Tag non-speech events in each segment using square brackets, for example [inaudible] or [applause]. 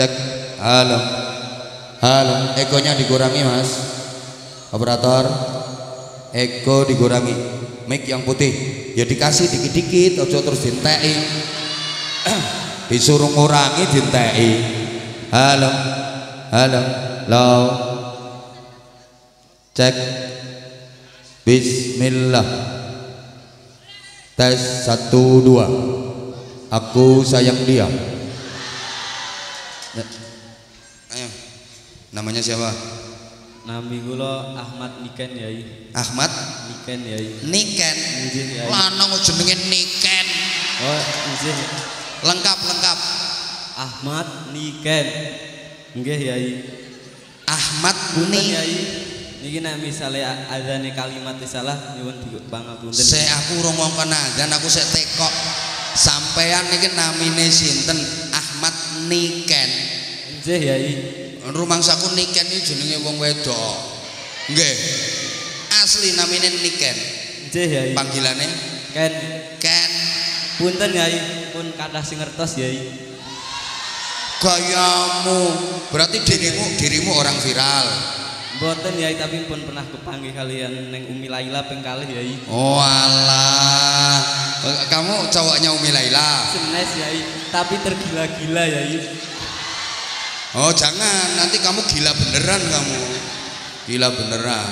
cek. Halo. Halo. Ekonya dikurangi mas. Operator. Eko dikurangi. Mic yang putih. Ya dikasih dikit-dikit ojo terus dintei [clears throat] disuruh ngurangi dintei halo. Halo. Lo. Cek. Bismillah. Tes satu dua. Aku sayang dia namanya siapa Nami kula Ahmad Niken Yai. Ahmad Niken Yai. Niken lanang jenenge Niken Oh, nggih. lengkap lengkap Ahmad Niken. Nggih Yai. Ahmad Punten Ni Yai. Niki nek misale adzane kalimat salah nyuwun pangapunten. se aku urung ngongkon azan aku sik tekok sampean niki namine sinten Ahmad Niken Nggih Yai. Rumangsaku Niken iki jenenge wong wedok. Nggih. Asli namine Niken. Nggih Yai. panggilane? Ken. Ken. Punten Yai, pun kathah sing ngertos Yai. gayamu. Berarti dirimu dirimu orang viral. Mboten Yai tapi pun pernah kepanggih kalian neng Umi Laila ping kalih Yai. oh alah. Kamu cowoknya Umi Laila? Senes Yai, tapi tergila-gila Yai. Oh jangan. Nanti kamu gila beneran kamu. Gila beneran.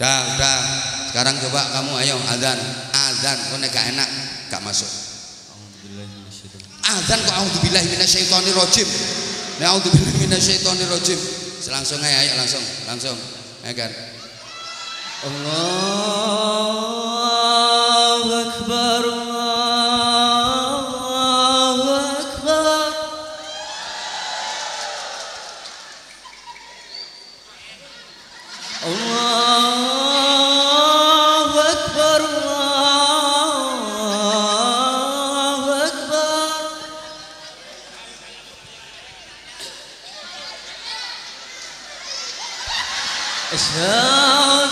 Dah dah. Sekarang coba kamu ayo azan. Azan kok nek gak enak gak masuk. Azan kok auzubillahi minasyaitonirrajim. Nek auzubillahi minasyaitonirrajim. Langsung aja ayo langsung. Langsung. Ayo kan Allahu 想。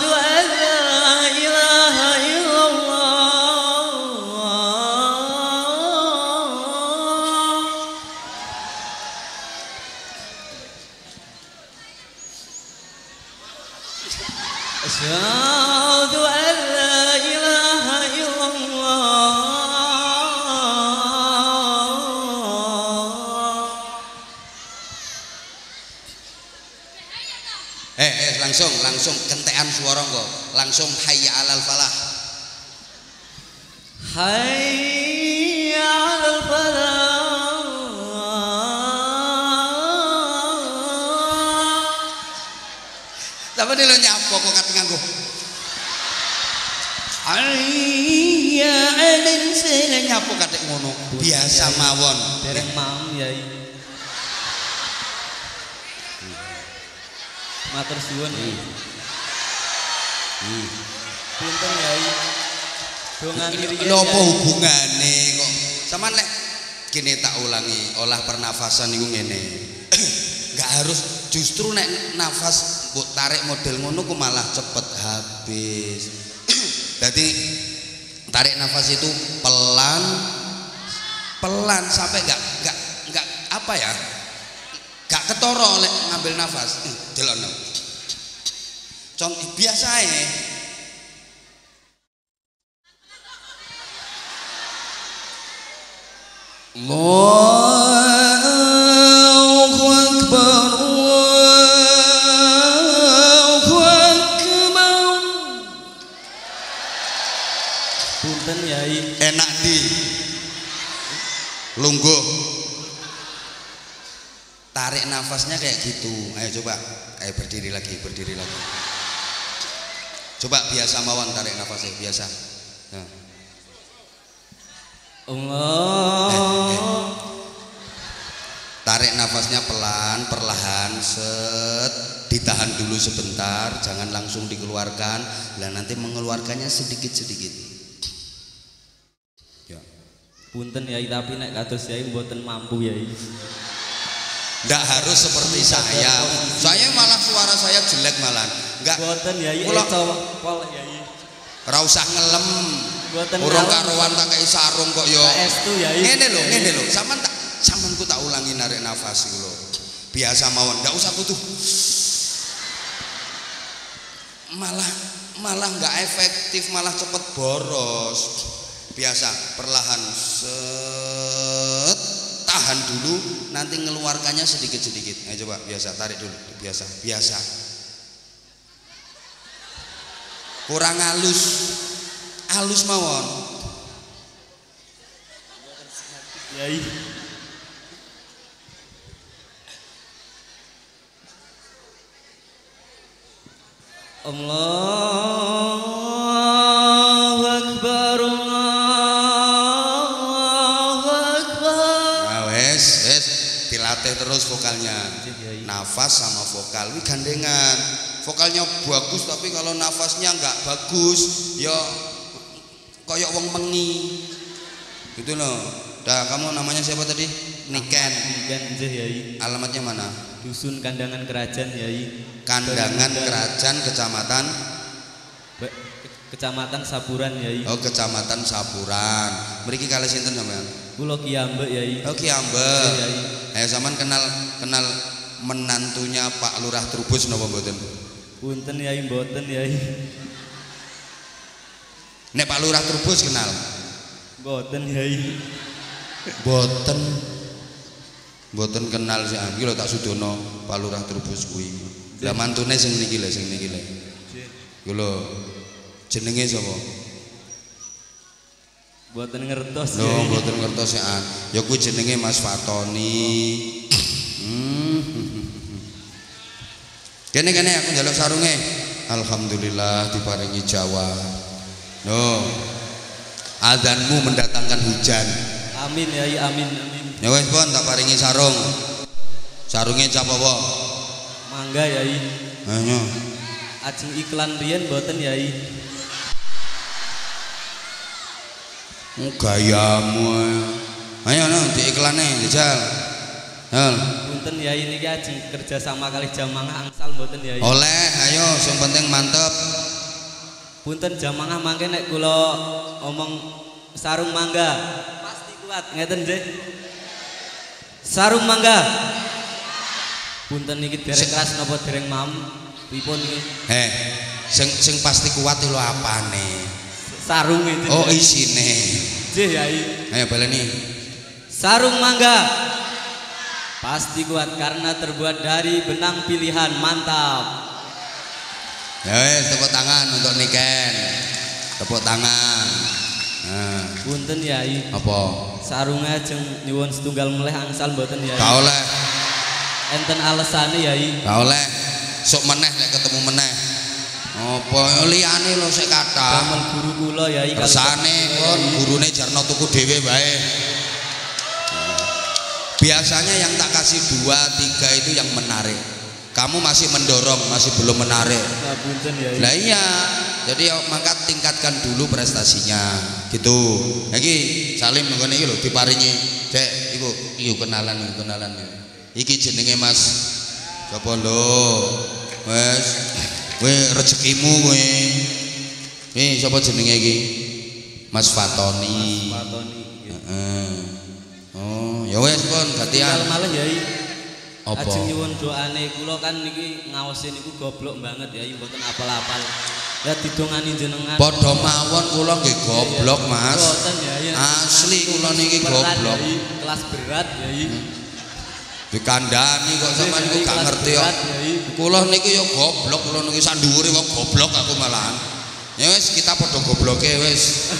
An Suwaronggo langsung hayya alal falah hayya alal falah Tapi ini lo nyapo kok kata nganggo. Iya, eden sele nyapo kata ngono. Biasa ya. mawon. Dereng mau ya. Iya. Iya. Matur suwun. Iya. Punten yai. Yai. hubungane kok? Sama lek kini tak ulangi, olah pernafasan niku ngene. [clears throat] Enggak harus justru nek nafas mbok tarik model ngono ku malah cepet habis. [clears throat] Jadi tarik nafas itu pelan pelan sampai enggak enggak enggak apa ya? Enggak ketoro lek ngambil nafas. Delokno. Contoh biasa ya. Allahu Akbar Allahu Akbar. Punten yai. Enak di. Lungguh. Tarik nafasnya kayak gitu. Ayo coba. Ayo berdiri lagi Berdiri lagi Coba biasa mawon tarik nafasnya Biasa Nah. Allah. Tarik nafasnya pelan, perlahan, set, ditahan dulu sebentar, jangan langsung dikeluarkan. Dan nanti mengeluarkannya sedikit-sedikit. Ya. Punten yai tapi nek kados yai mboten mampu yai. Nggak harus seperti saya. Saya malah suara saya jelek malah. Nggak. Mboten yai Kula- cowok yai. Ora usah ngelem. Mboten Urung karuan tak kei sarung kok yo. Estu yai. Ngene lho, ngene lho. Sampeyan tak Saman ku tak ulangi narik nafas iku lho. Biasa mawon, ndak usah kudu. Malah malah nggak efektif, malah cepet boros. Biasa, perlahan set tahan dulu, nanti ngeluarkannya sedikit-sedikit. Ayo coba biasa, tarik dulu, biasa, biasa. Kurang halus, halus mawon. Yai. Allahu dilatih terus vokalnya. Yai. Nafas sama vokal wi gandengan. Vokalnya bagus tapi kalau nafasnya nggak bagus, ya koyok wong mengi. Gitu loh. Dah, kamu namanya siapa tadi? Niken. Yai Alamatnya mana? dusun kandangan kerajaan Yai Kandangan. Kerajaan Kecamatan Be- Kecamatan Saburan Yai Oh Kecamatan Sapuran. Mriki kali sinten sampean? Pulau Kiambe Yai Oh Kiambe. Yai Ayo sampean kenal kenal menantunya Pak Lurah Trubus napa mboten? Punten Yai mboten Yai Nek Pak Lurah Trubus kenal. Mboten Yai Boten Boten kenal sih iki lho tak sudono Pak Lurah Trubus kuwi. Lah mantune sing niki lho sing niki lho jenenge sapa? Mboten ngertos Lho mboten ngertos ya. Ya kuwi jenenge Mas Fatoni. Hmm. [laughs] Kene kene aku njaluk sarunge. Alhamdulillah diparingi Jawa. No. Adzanmu mendatangkan hujan. Amin Yai amin amin Ya wis pon tak paringi sarung. Sarunge cap apa? Mangga Yai Ayo. Ajeng iklan riyen mboten Yai Oh, gayamu. Ayo no diiklane jajal. Hal. Punten Yai niki ajeng kerja sama kali Jamangah angsal mboten Yai Oleh, ayo sing penting mantep. Punten Jamangah mangke nek kula omong sarung mangga pasti kuat ngeten nggih Sarung mangga Punten niki dereng keras napa dereng mam pripun niki Eh, sing sing pasti kuat itu apane? Sarung itu Oh, isine. nggih Yai Ayo baleni. Sarung mangga pasti kuat karena terbuat dari benang pilihan mantap Ya wis tepuk tangan untuk Niken. Tepuk tangan. Nah, Punten Yai apa? sarungnya ajeng nyuwun setunggal meleh angsal mboten Yai Gak oleh, enten alesane Yai gak oleh. Sok meneh nek ketemu meneh. Apa liyane lho sik kathah. damel guru kula Yai Kersane kon gurune jarno tuku dhewe bae. Biasanya yang tak kasih dua tiga itu yang menarik. Kamu masih mendorong, masih belum menarik. Ngapunten Yai Lah iya, jadi ya, maka tingkatkan dulu prestasinya, gitu. Lagi Salim nggone iki lho diparingi, Dek, iku iku kenalan iku kenalan. Iki jenenge Mas Sapa lho? Wes, kowe rezekimu kowe. Eh, sapa jenenge iki? Mas Fatoni. Patoni Heeh. Oh, ya wes pun gantian. malah Yai Apa? Ajeng nyuwun doane kula kan niki ngaosin niku goblok banget Yai mboten apal-apal Ya didongani jenengan Padha mawon kula nggih goblok, Mas. Asli kula niki goblok. Kelas berat Yai dikandani kok sampean Niki kok gak ngerti kok. Yai. kula niki ya goblok kula niki sak dhuwure kok goblok aku malahan. Ya wis kita padha gobloke wis.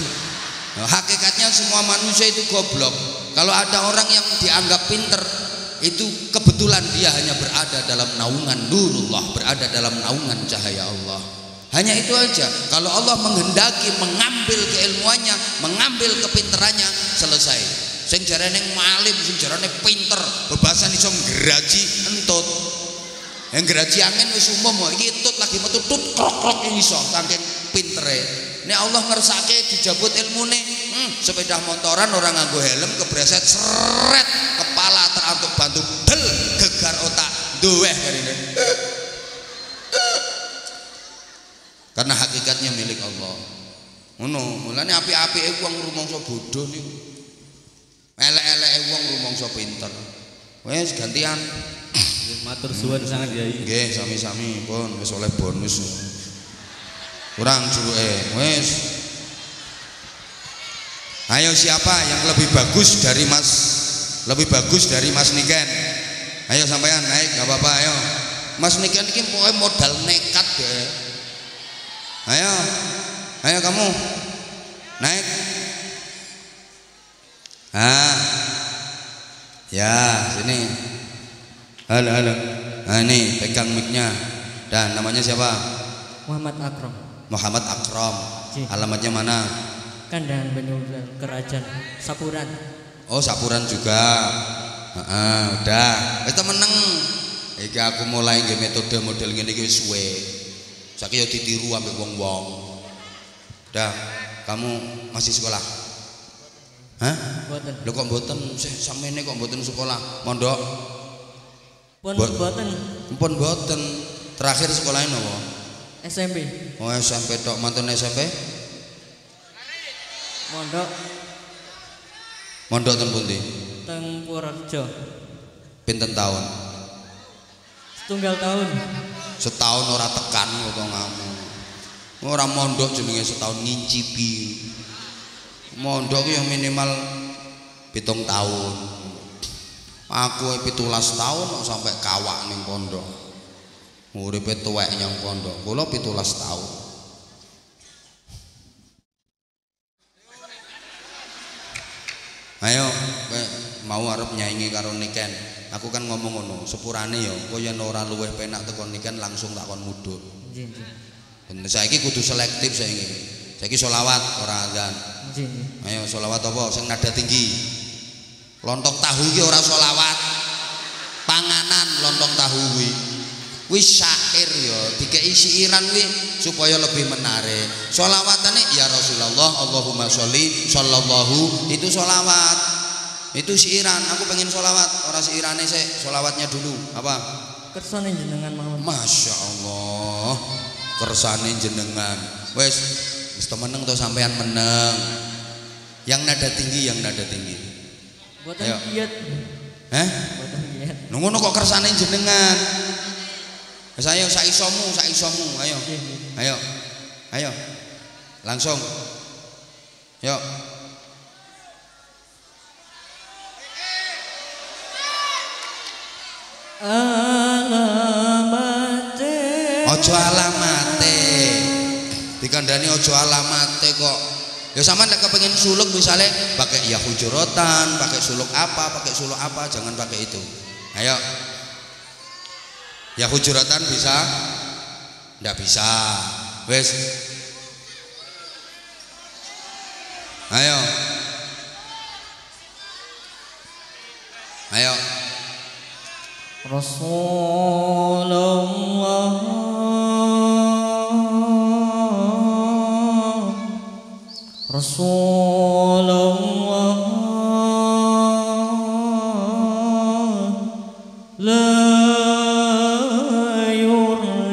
Nah, hakikatnya semua manusia itu goblok. Kalau ada orang yang dianggap pinter itu kebetulan dia hanya berada dalam naungan nurullah berada dalam naungan cahaya Allah. Hanya itu aja. Kalau Allah menghendaki mengambil keilmuannya mengambil kepinterannya selesai sing jarane malim sing jarane pinter. Bebasan iso nggeraji entut. Yang geraji angin wis umum kok iki lagi metu tut krok krok iso saking pintere. Nek Allah ngersake dijabut ilmune hmm, sepeda motoran orang nganggo helm kebreset seret kepala terantuk bantu del gegar otak duweh karine karena hakikatnya milik Allah. Ngono mulane api-apike wong rumangsa bodoh niku elek-eleke wong rumangsa pinter. Wes gantian. Matur suwun sangat Yai. Nggih, sami-sami pun wis oleh bonus. Kurang juruke. Wes. Ayo siapa yang lebih bagus dari Mas lebih bagus dari Mas Niken? Ayo sampean naik, nggak apa-apa, ayo. Mas Niken ini pokoknya modal nekat deh. Ayo, ayo kamu naik. Ah, ya sini. Halo, halo. Nah ini pegang micnya. Dan namanya siapa? Muhammad Akram Muhammad Akram. Ji. Alamatnya mana? Kandangan Banyuwangi Kerajaan Sapuran Oh sapuran juga. Heeh, udah. Itu meneng. Iki aku mulai nggih metode model ngene iki wis suwe. Saiki yo ditiru ambek wong-wong. Udah, kamu masih sekolah? Hah? Boten Lho kok mboten samene kok mboten sekolah? Mondok? Pun Bot- boten Mpun mboten. Terakhir sekolahnya nopo? SMP Oh SMP tok mantun SMP? Mondok Mondok ten pundi? Teng Purworejo Pinten tahun? Setunggal tahun setahun ora tekan kok ngamu ora mondok jenenge setahun ngincipi mondok yang minimal pitung tahun. Aku pitulas tahun sampai kawak ning pondok. Uripe tuwek nyang pondok. Kula pitulas tahun. Ayo mau arep nyaingi karo Niken. Aku kan ngomong ngono sepurane ya kowe yen ora luweh penak teko Niken langsung tak kon mudhun. Nggih nggih. Saiki kudu selektif saiki. Saiki selawat ora azan ayo selawat apa? Sing nada tinggi. Lontong tahu iki ora selawat panganan lontong tahu kuwi. Wis syair ya dikei siiran kuwi supaya lebih menarik. Selawatane ya Rasulullah Allahumma sholli sallallahu itu selawat itu siiran aku pengen selawat ora siirane sik selawatnya dulu. Apa? Kersane jenengan mawon Masya Allah kersane jenengan. Wes wis meneng to sampean meneng. Yang nada tinggi yang nada tinggi. Boten Ayo. eh Boten kiat ngono kok kersane jenengan? Wes ayo sak isomu sak isomu. Ayo. Ayo. Ayo. Langsung. Yuk dikandani ojo alamate kok. Ya sama nek kepengin suluk misalnya pakai ya hujuratan pakai suluk apa pakai suluk apa jangan pakai itu. Ayo. Ya hujuratan bisa? Ndak bisa. Wes ayo. Ayo. Rasulullah رسول الله. لا يرضي.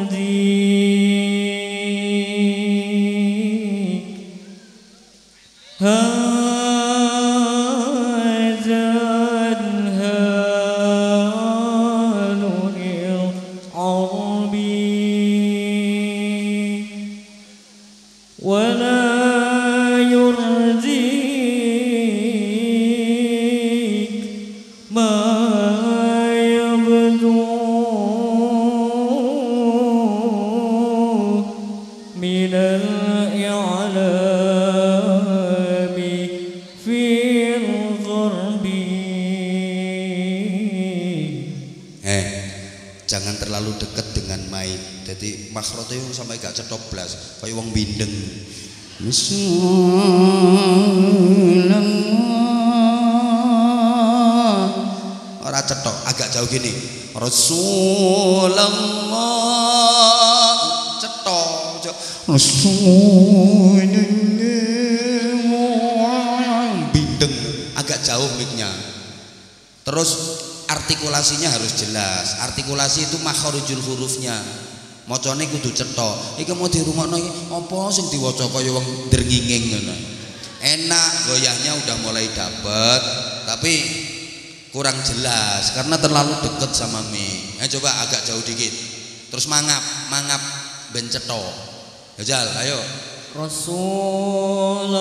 Artikulasi itu makharijul hurufnya. Macane kudu cetha. Iki mau dirungokno iki apa sing diwaca kaya wong drenginging ngono. Enak goyahnya udah mulai dapet, tapi kurang jelas karena terlalu deket sama mi. Ayo coba agak jauh dikit. Terus mangap, mangap benceto. Jajal, ayo. Rasulullah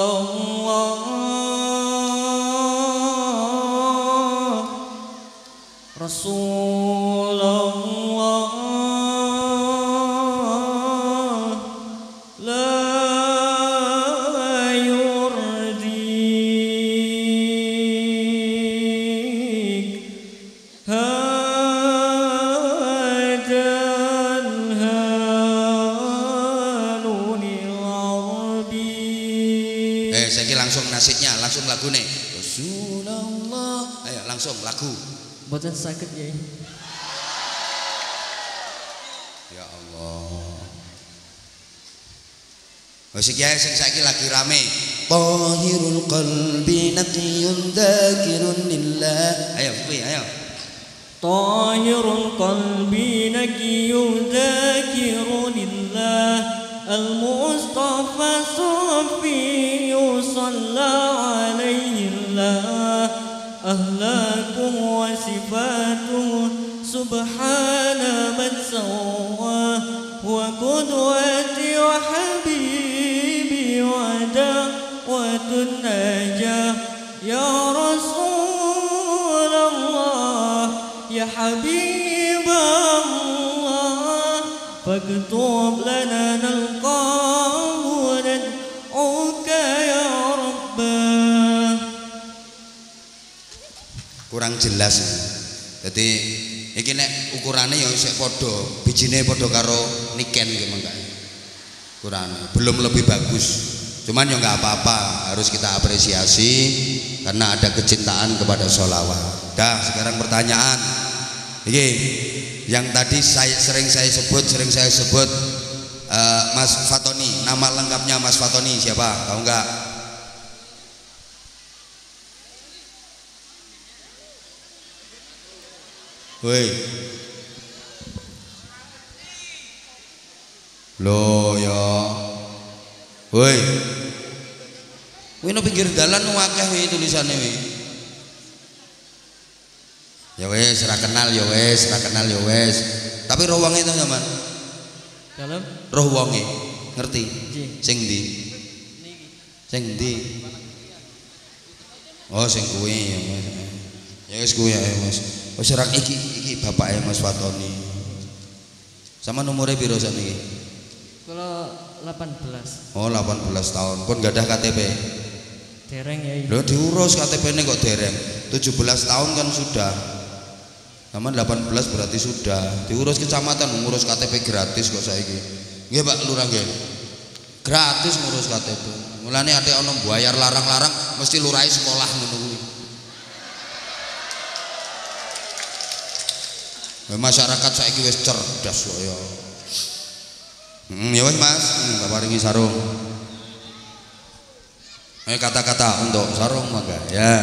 Rasulullah Boten sakit ya. Ya Allah. Masih iki sing saiki lagi rame. Tahirul qalbi naqiyun dzakirun lillah. Ayo kuwi ayo. Tahirul qalbi naqiyun dzakirun lillah. Al-Mustafa Sofi وصفاته سبحان من سواه هو قدوتي وحبيبي ودعوة النجاة. يا رسول الله يا حبيب الله فاكتب لنا jelas. Jadi iki nek ukurane ya isih padha, bijine padha karo niken ki mangka. Kurang belum lebih bagus. Cuman ya nggak apa-apa, harus kita apresiasi karena ada kecintaan kepada sholawat. Dah, sekarang pertanyaan. Iki yang tadi saya sering saya sebut, sering saya sebut eh, Mas Fatoni. Nama lengkapnya Mas Fatoni siapa? Tahu nggak? Woi. Lo ya. Woi. Kuwi nang pinggir dalan akeh wi tulisane wi. Ya wes, ora kenal ya wes, ora kenal ya wes. Tapi roh wonge to sampean? dalam Roh wonge. Ngerti? Sing ndi? Sing ndi? Oh, sing kuwi ya wes. Ya wes kuwi ya Mas. Wis ora iki iki bapake Mas Fatoni. Sama nomornya piro sakniki? kalau 18 Oh, 18 tahun. Pun gak ada KTP. dereng ya Lho diurus KTP-ne kok dereng. 17 tahun kan sudah. Sama 18 berarti sudah. Diurus kecamatan ngurus KTP gratis kok saiki. Nggih Pak Lurah nggih. Gratis ngurus KTP. Mulane ate ana bayar larang-larang mesti lurahe sekolah ngono Masyarakat saiki wis cerdas kok ya. Hmm, ya wis Mas, hmm, tak paringi sarung. Eh kata-kata untuk sarung mangga ya.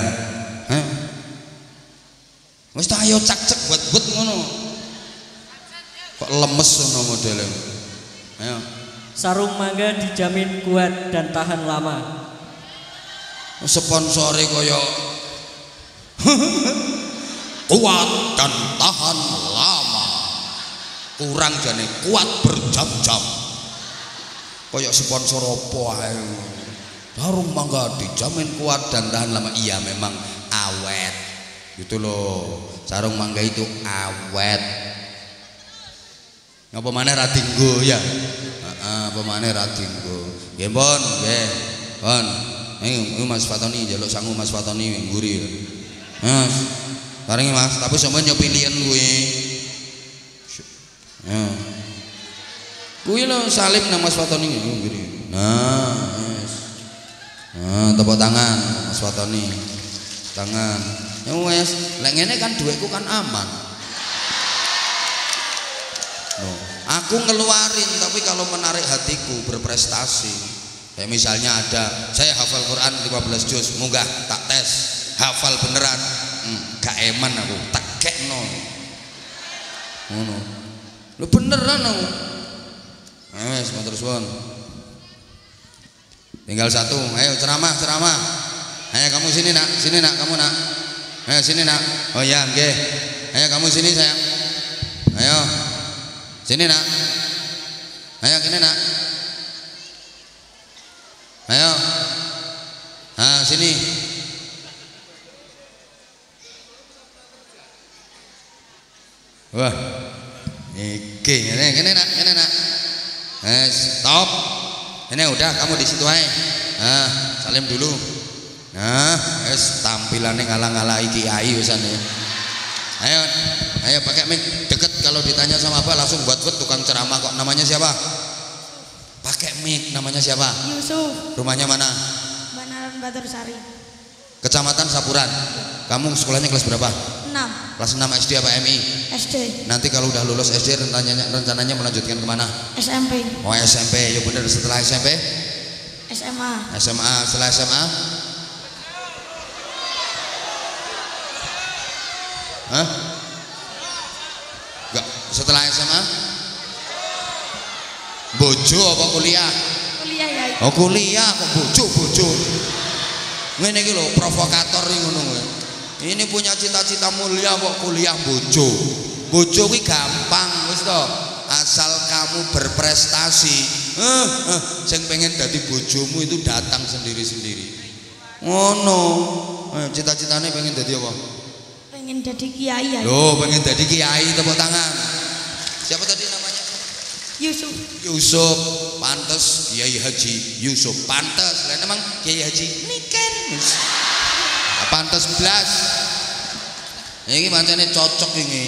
Wis tak ayo cak-cek buat-buat ngono. Kok lemes ngono modele. Ayo. sarung mangga dijamin kuat dan tahan lama Sponsore kaya [laughs] kuat dan tahan lama. Kurang jane kuat berjam-jam. Kaya sponsor apa. Sarung mangga dijamin kuat dan tahan lama. Iya memang awet. Gitu loh. Sarung mangga itu awet. Ngapa maneh ra dinggo ya? Apa maneh ra dinggo. Nggih, Pon. Pon. Ini, Mas Fatoni jaluk sangu Mas Fatoni ngguri. Mas. Paringi Mas, tapi sampeyan yo pilihan kuwi. Ya. Kuwi lho salim nang Mas. Nah. Nah, tepuk tangan Mas. Tangan. Ya wes, lek ngene kan duitku kan aman. Aku ngeluarin tapi kalau menarik hatiku berprestasi. Kayak misalnya ada saya hafal Quran 15 juz, munggah tak tes, hafal beneran. Gak eman aku, tak kekno. Ngono. Lu beneran aku. Ayo wes, matur suwun. Tinggal satu. Ayo ceramah, ceramah. Ayo kamu sini nak, sini nak, kamu nak. Ayo sini nak. Oh ya, nggih. Ayo kamu sini sayang. Ayo. Sini nak. Ayo sini nak. Ayo. Ah, sini. Wah. Iki, ini, ini nak, ini nak. Eh, stop. Ini udah kamu di situ aja. Nah, salim dulu. Nah, es tampilannya ngalah-ngalah iki kiai usane. Ayo, ayo pakai mic deket kalau ditanya sama apa langsung buat buat tukang ceramah kok namanya siapa? Pakai mic namanya siapa? Yusuf Rumahnya mana? Banaran Batur Sari Kecamatan Sapuran. Kamu sekolahnya kelas berapa? 6 Kelas 6 SD apa MI? SD Nanti kalau udah lulus SD rencananya rencananya melanjutkan ke mana? SMP Oh SMP, ya bener setelah SMP SMA SMA setelah SMA Hah? Enggak, setelah SMA Bojo apa kuliah? kuliah ya Oh kuliah kok bojo bojo. Ngene iki lho provokator iki ngono kuwi. Ini punya cita-cita mulia kok kuliah bojo. Bojo kuwi gampang wis to. Asal kamu berprestasi. Eh, eh, sing pengen dadi bojomu itu datang sendiri-sendiri. Ngono. Eh, cita-citane pengen dadi apa? pengen jadi kiai ya Loh, pengen dadi kiai tepuk tangan. Siapa tadi namanya? Yusuf Yusuf pantes Kiai Haji Yusuf pantes lain emang Kiai Haji niken pantes belas ini macamnya cocok ini.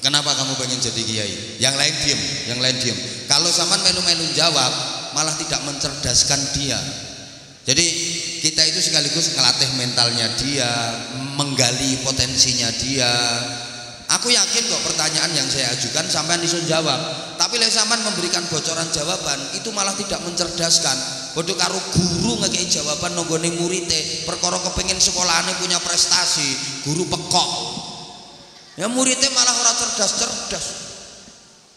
Kenapa kamu pengen jadi kiai? Yang lain diem yang lain diem. Kalau zaman melu-melu jawab malah tidak mencerdaskan dia. Jadi kita itu sekaligus ngelatih mentalnya dia menggali potensinya dia Aku yakin kok pertanyaan yang saya ajukan sampai iso jawab. Tapi lek sampean memberikan bocoran jawaban itu malah tidak mencerdaskan. Bodoh karo guru ngekei jawaban nonggone murite, perkara kepengin sekolahane punya prestasi, guru pekok. Ya muridnya malah ora cerdas-cerdas.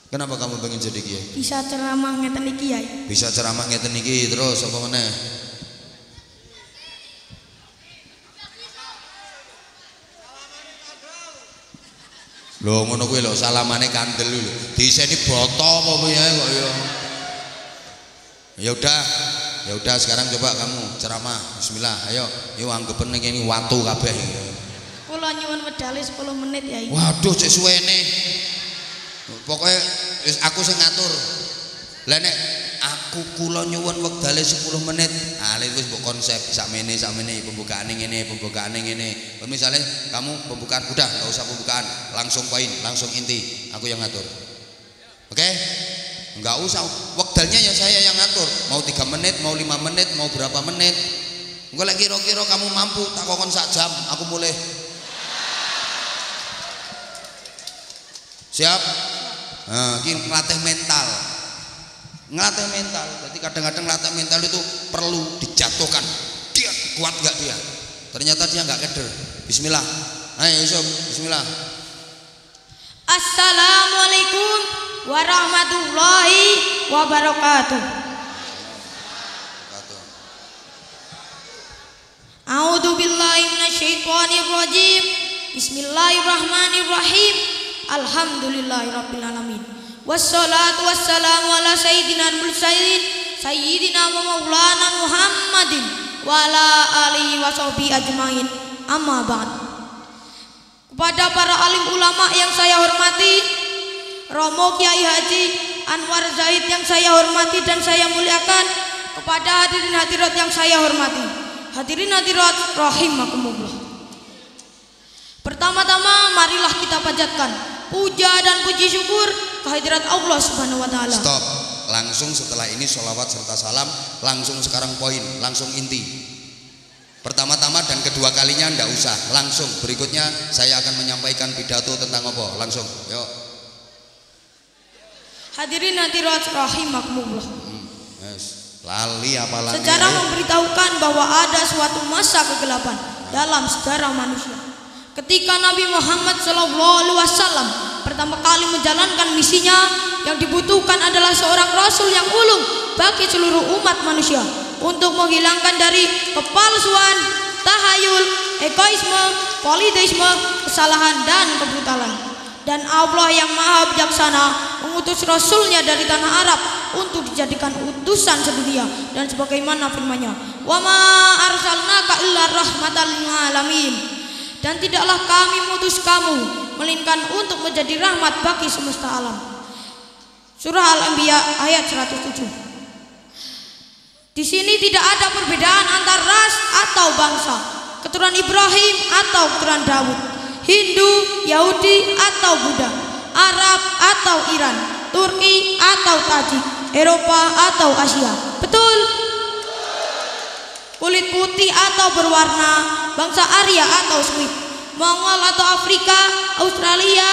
Kenapa kamu pengen jadi kiai? bisa ceramah ngeten iki kiai Bisa ceramah ngeten iki terus apa meneh? Lho ngono kuwi lho salamane kandel lho. Diseni boto apa piye kok ya. Ya udah, ya udah sekarang coba kamu ceramah. Bismillah, ayo. Yo anggepen ning kene watu kabeh. kula nyuwun medali 10 menit ya Waduh cek suwene. Pokoke aku sing ngatur. Lah nek aku kula nyuwun wektale 10 menit, ah wis mbok konsep sakmene sakmene pembukaane ngene, pembukaane ngene. Misalnya kamu pembukaan udah enggak usah pembukaan, langsung poin, langsung inti, aku yang ngatur. Oke? Enggak usah wektalnya ya saya yang ngatur. Mau 3 menit, mau 5 menit, mau berapa menit. Engko lek kira-kira kamu mampu tak kokon sak jam, aku mulai Siap? Nah, ini ngelatih mental. Ngelatih mental. Jadi kadang-kadang ngelatih mental itu perlu dijatuhkan. Dia kuat gak dia? Ternyata dia nggak keder. Bismillah. Ayo Yusuf, bismillah. Assalamualaikum warahmatullahi wabarakatuh A'udzu billahi minasyaitonir rajim. Bismillahirrahmanirrahim. Alhamdulillahirabbil alamin. Wassalatu wassalamu ala sayyidina mursalin sayyidina wa maulana Muhammadin wa ala alihi wa sahbihi ajmain. Amma ba'd. Kepada para alim ulama yang saya hormati, Romo Kiai Haji Anwar Zaid yang saya hormati dan saya muliakan, kepada hadirin hadirat yang saya hormati. Hadirin hadirat rahimakumullah. Pertama-tama marilah kita panjatkan puja dan puji syukur kehadirat Allah Subhanahu wa taala. Stop. Langsung setelah ini sholawat serta salam, langsung sekarang poin, langsung inti. Pertama-tama dan kedua kalinya ndak usah, langsung. Berikutnya saya akan menyampaikan pidato tentang apa? Langsung. Yuk. Hadirin hadirat rahimakumullah. Yes. Lali apa lali? Sejarah memberitahukan bahwa ada suatu masa kegelapan dalam sejarah manusia. Ketika Nabi Muhammad SAW pertama kali menjalankan misinya, yang dibutuhkan adalah seorang rasul yang ulung bagi seluruh umat manusia untuk menghilangkan dari kepalsuan, tahayul, egoisme, politisme, kesalahan dan kebrutalan. Dan Allah yang maha bijaksana mengutus Rasulnya dari tanah Arab untuk dijadikan utusan sedunia dan sebagaimana firman-Nya, "Wa ma arsalnaka illa rahmatan alamin." Dan tidaklah kami mengutus kamu melainkan untuk menjadi rahmat bagi semesta alam. Surah Al-Anbiya ayat 107. Di sini tidak ada perbedaan antar ras atau bangsa, keturunan Ibrahim atau keturunan Daud, Hindu, Yahudi atau Buddha, Arab atau Iran, Turki atau Tajik, Eropa atau Asia. Betul? Kulit putih atau berwarna, bangsa Arya atau Smith, Mongol atau Afrika, Australia,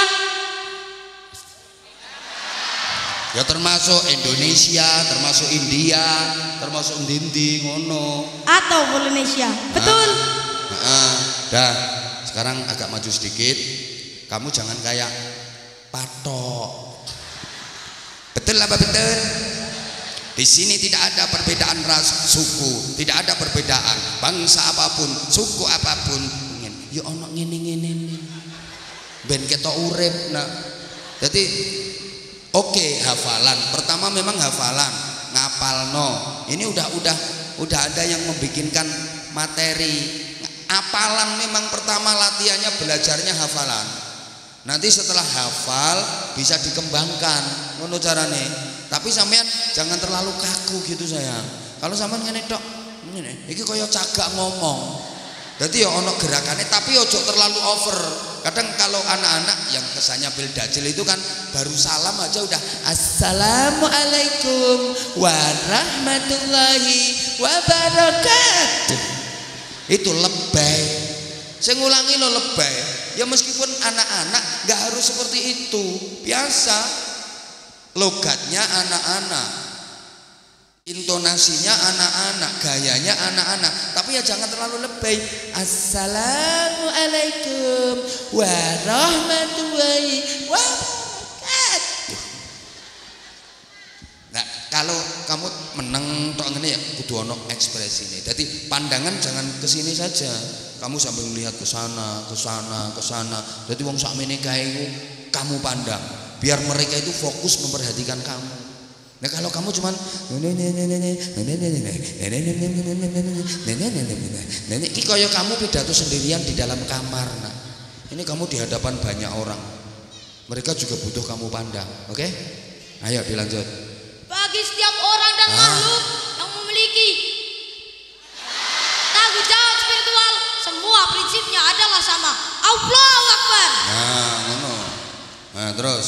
Ya termasuk Indonesia, termasuk India, termasuk Dindi ngono. atau Polynesia. Betul? Heeh. dah, sekarang agak maju sedikit. Kamu jangan kayak patok. Betul apa betul? Di sini tidak ada perbedaan ras, suku, tidak ada perbedaan bangsa apa pun, suku apa pun. Ngene, Ya ono ngene-ngene. nih. Ben ketok urip nak. Jadi oke hafalan. Pertama memang hafalan, ngapalno. Ini udah udah udah ada yang membikinkan materi. Apalan memang pertama latihannya belajarnya hafalan. Nanti setelah hafal bisa dikembangkan ngono carane. Tapi sampean jangan terlalu kaku gitu sayang. Kalau sampean ngene tok, ngene iki kaya cagak ngomong. Jadi ya ono gerakannya tapi ojo terlalu over. Kadang kalau anak-anak yang kesannya bil dajil itu kan baru salam aja udah Assalamualaikum warahmatullahi wabarakatuh. Itu lebay. Saya ngulangi lo lebay. Ya meskipun anak-anak nggak harus seperti itu. Biasa. Logatnya anak-anak. Intonasinya anak-anak, gayanya anak-anak. Tapi ya jangan terlalu lebay. Assalamualaikum warahmatullahi wabarakatuh. Nah, kalau kamu menang tok ngene ya kudu ekspresi ini. Jadi pandangan jangan ke sini saja. Kamu sambil melihat ke sana, ke sana, ke sana. Jadi wong sakmene kae kamu pandang. Biar mereka itu fokus memperhatikan kamu. Nah kalau kamu cuman ini kaya kamu pidato sendirian di dalam kamar nak. Ini kamu di hadapan banyak orang. Mereka juga butuh kamu pandang, oke? Ayo dilanjut. Bagi setiap orang dan Ah. makhluk yang memiliki tanggung jawab spiritual, semua prinsipnya adalah sama. Allahu Akbar. Nah, ngono. Nah, terus.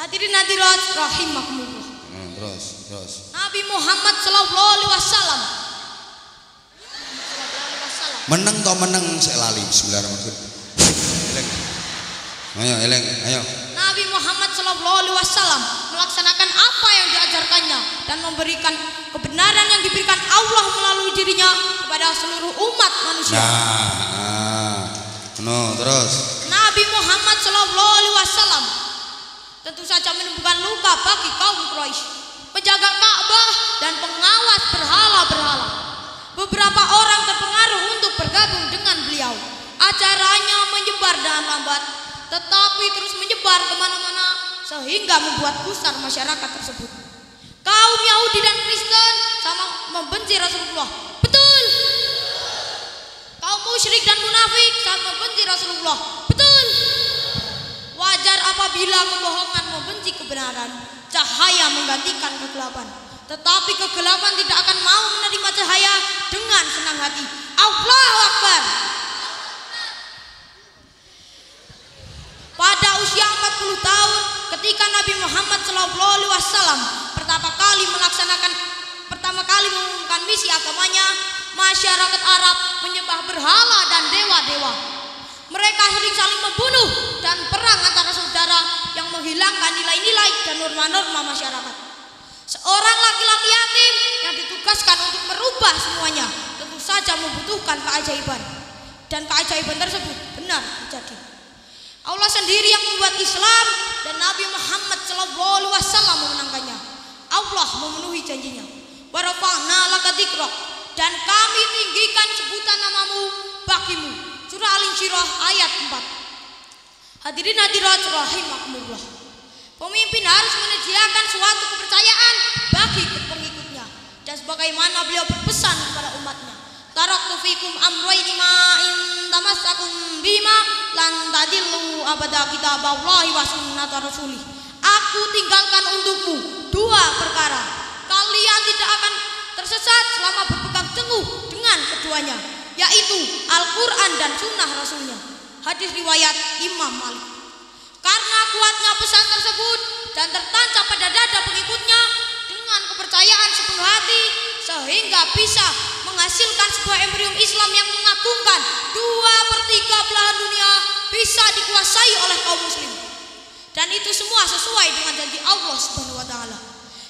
Hadirin hadirat rahimakumullah. Terus, terus. Nabi Muhammad sallallahu alaihi wasallam. Meneng to meneng sik lali bismillahirrahmanirrahim. Eleng. Ayo, eleng, ayo. Nabi Muhammad sallallahu alaihi wasallam melaksanakan apa yang diajarkannya dan memberikan kebenaran yang diberikan Allah melalui dirinya kepada seluruh umat manusia. Nah, nah. No, terus. Nabi Muhammad Shallallahu Alaihi Wasallam tentu saja menimbulkan luka bagi kaum Quraisy, penjaga Ka'bah dan pengawas berhala-berhala. Beberapa orang terpengaruh untuk bergabung dengan beliau. Acaranya menyebar dengan lambat, tetapi terus menyebar ke mana-mana sehingga membuat gusar masyarakat tersebut. Kaum Yahudi dan Kristen sama membenci Rasulullah. Betul. Kaum musyrik dan munafik saat membenci Rasulullah. Betul. Wajar apabila kebohongan membenci kebenaran, cahaya menggantikan kegelapan. Tetapi kegelapan tidak akan mau menerima cahaya dengan senang hati. Allahu Akbar. Pada usia 40 tahun ketika Nabi Muhammad SAW pertama kali melaksanakan pertama kali mengumumkan misi agamanya, masyarakat Arab menyembah berhala dan dewa-dewa. Mereka sering saling membunuh dan perang antara saudara yang menghilangkan nilai-nilai dan norma-norma masyarakat. Seorang laki-laki yatim yang ditugaskan untuk merubah semuanya tentu saja membutuhkan keajaiban. Dan keajaiban tersebut benar terjadi. Allah sendiri yang membuat Islam dan Nabi Muhammad SAW memenangkannya. Allah memenuhi janjinya. Warafa'na laka dan kami tinggikan sebutan namamu bagimu surah Al-Insyirah ayat 4. Hadirin hadirat rahimakumullah. Pemimpin harus menyediakan suatu kepercayaan bagi pengikutnya dan sebagaimana beliau berpesan kepada umatnya. Taraktu fikum amrayni ma in tamassakum bima lan tadillu abada kitaballahi wa sunnata rasulih. Aku tinggalkan untukmu dua perkara. Kalian tidak akan tersesat selama berpegang teguh dengan keduanya, yaitu Al-Quran dan Sunnah Rasulnya. Hadis riwayat Imam Malik. Karena kuatnya pesan tersebut dan tertancap pada dada pengikutnya dengan kepercayaan sepenuh hati sehingga bisa menghasilkan sebuah embrio Islam yang mengagungkan dua per tiga belahan dunia bisa dikuasai oleh kaum muslim dan itu semua sesuai dengan janji Allah Subhanahu wa taala.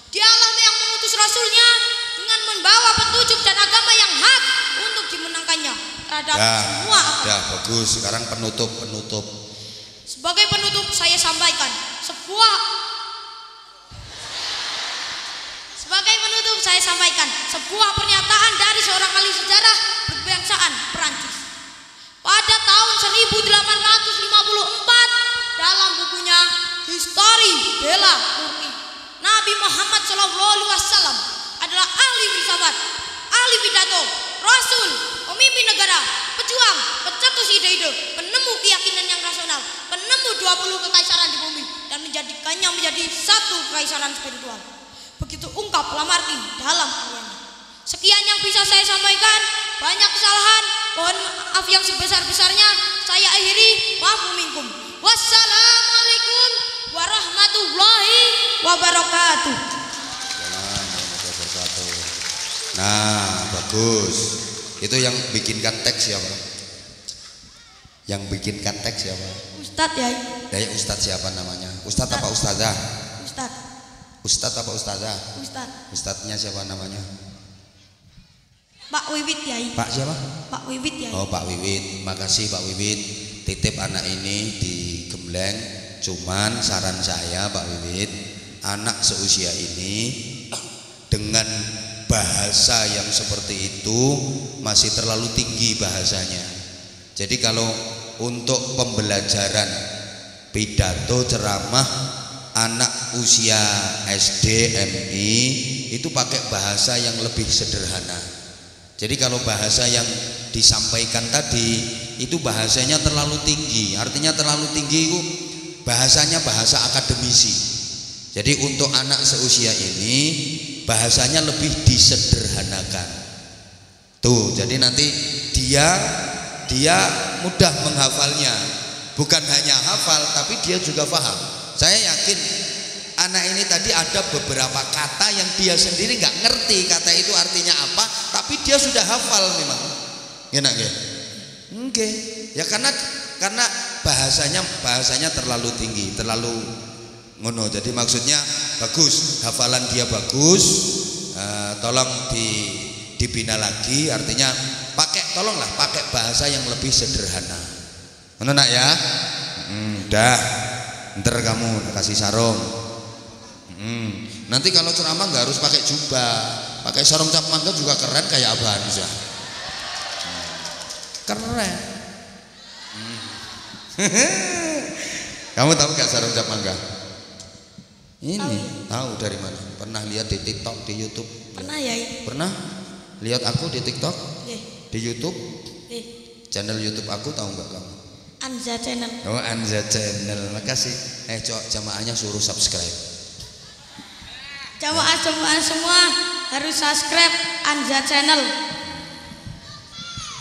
Dialah yang mengutus rasulnya dengan membawa petunjuk dan agama yang hak dimenangkannya terhadap Dah, semua dah bagus. Sekarang penutup, penutup. Sebagai penutup saya sampaikan sebuah Sebagai penutup saya sampaikan sebuah pernyataan dari seorang ahli sejarah berkebangsaan Perancis. Pada tahun 1854 dalam bukunya History della Turki, Nabi Muhammad SAW adalah ahli filsafat, ahli pidato, rasul, pemimpin negara, pejuang, pencetus ide-ide, penemu keyakinan yang rasional, penemu 20 kekaisaran di bumi dan menjadikannya menjadi satu kekaisaran spiritual. Begitu ungkap Lamartine dalam karyanya. Sekian yang bisa saya sampaikan. Banyak kesalahan. Mohon maaf yang sebesar-besarnya. Saya akhiri. Maaf minkum. Wassalamualaikum warahmatullahi wabarakatuh. Nah, bagus. Itu yang bikinkan teks siapa? Yang bikinkan teks siapa? Ustadz ya. Dari Ustadz siapa namanya? Ustadz apa Ustazah? Ustadz. Ustadz apa Ustazah? Ustadz. Ustadznya siapa namanya? Pak Wiwit ya. Pak siapa? Pak Wiwit ya. Oh Pak Wiwit, makasih Pak Wiwit. Titip anak ini di Gembleng. Cuman saran saya Pak Wiwit, anak seusia ini [coughs] dengan bahasa yang seperti itu masih terlalu tinggi bahasanya. Jadi kalau untuk pembelajaran pidato ceramah anak usia SD MI itu pakai bahasa yang lebih sederhana. Jadi kalau bahasa yang disampaikan tadi itu bahasanya terlalu tinggi. Artinya terlalu tinggi itu bahasanya bahasa akademisi. Jadi untuk anak seusia ini bahasanya lebih disederhanakan. Tuh, jadi nanti dia dia mudah menghafalnya. Bukan hanya hafal tapi dia juga paham. Saya yakin anak ini tadi ada beberapa kata yang dia sendiri nggak ngerti kata itu artinya apa, tapi dia sudah hafal memang. Enak ya? Oke. Ya karena karena bahasanya bahasanya terlalu tinggi, terlalu ngono. Jadi maksudnya bagus, hafalan dia bagus. Eh, tolong di dibina lagi artinya pakai tolonglah pakai bahasa yang lebih sederhana. Ngono nak ya? Hmm, dah. Ntar kamu kasih sarung. Hmm. Nanti kalau ceramah nggak harus pakai jubah, pakai sarung cap mangga juga keren kayak Abah Hamzah. Keren. Hmm. [laughs] Kamu tahu gak sarung cap mangga? Ini tahu dari mana? Pernah lihat di TikTok, di YouTube? Pernah ya? Pernah lihat aku di TikTok, Eh, di YouTube? eh. Channel YouTube aku tahu nggak kamu? Anza Channel. Oh Anza Channel, makasih. Eh cok jamaahnya suruh subscribe. Jamaah-jamaah semua harus subscribe Anza Channel.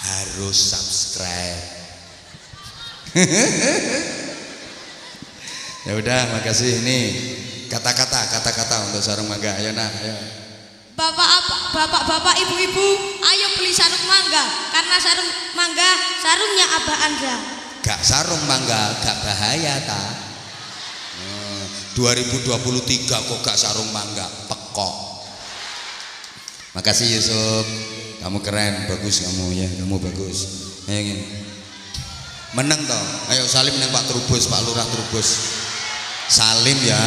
Harus subscribe. [laughs] ya udah, makasih. Ini kata-kata, kata-kata untuk sarung mangga. Ayo nah, ayo. Bapak bapak bapak ibu-ibu, ayo beli sarung mangga karena sarung mangga sarungnya Abah Anza. Gak sarung mangga, gak bahaya ta. Hmm, 2023 kok gak sarung mangga, pekok. Makasih Yusuf, kamu keren, bagus kamu ya, kamu bagus. Ayo gini. Menang toh, ayo salim neng Pak Trubus, Pak Lurah Trubus. Salim ya,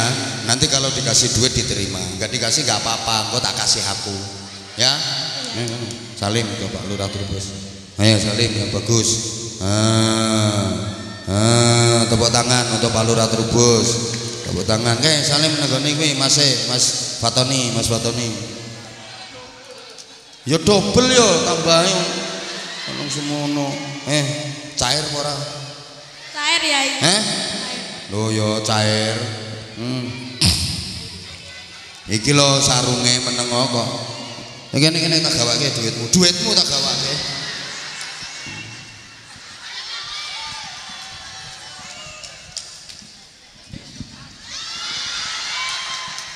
nanti kalau dikasih duit diterima, nggak dikasih nggak apa-apa, kok tak kasih aku, ya. Salim Pak Lurah Trubus. Ayo salim. Yang bagus. ah. Ah tepuk tangan untuk Pak Lurah Trubus tepuk tangan. Kayak salim negoni kuwi Mas e, Mas Fatoni Mas Fatoni. Ya double yo tambahin tolong semono. Eh cair ora? Cair ya. eh lho yo cair. Hmm. iki lo sarunge menengo kok. Iki nek tak gawake duitmu. Duitmu tak gawake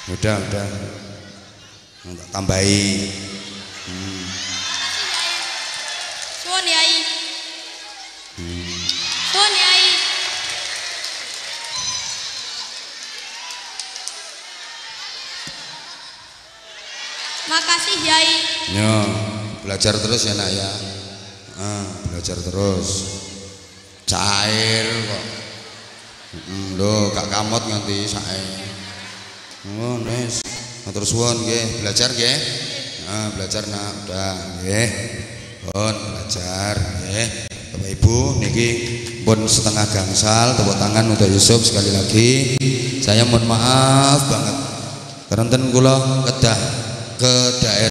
udah udah. Tak tambahi belajar terus ya nak ya. Ah, belajar terus. Cair kok. Heeh, lho, gak kamot nganti sae. Oh, nes. Matur suwun nggih, belajar nggih. Ah, belajar nak, udah nggih. Pun belajar nggih. Bapak Ibu niki pun setengah gangsal tepuk tangan untuk Yusuf sekali lagi. Saya mohon maaf banget. Karena kula kedah ke daerah